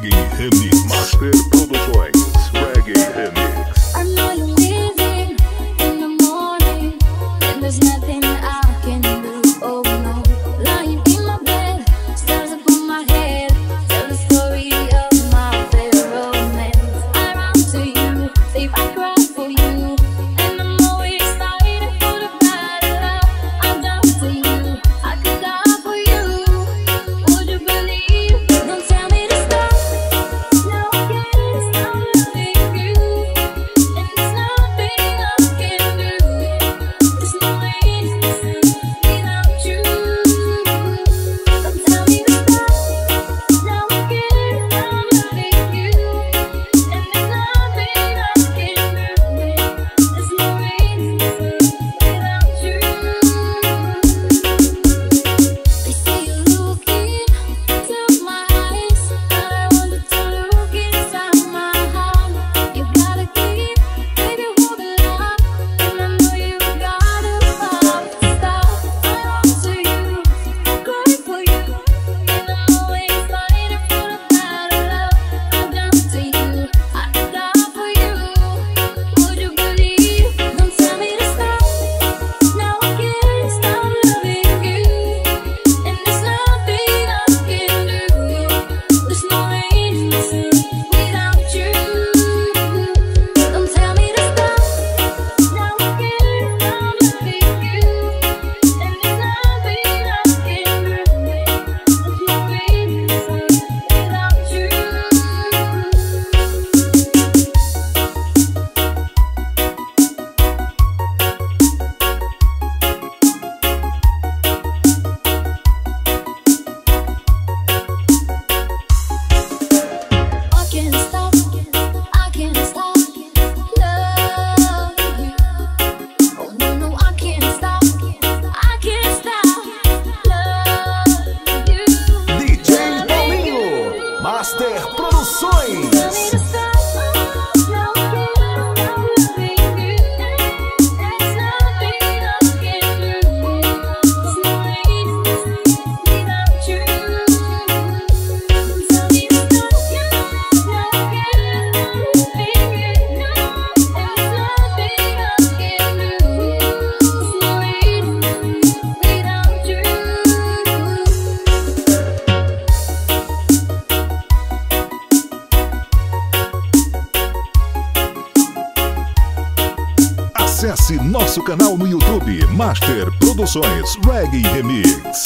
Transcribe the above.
Reggae Hymns Master Produções Reggae Hymns Acesse nosso canal no YouTube Master Produções Reggae Remix.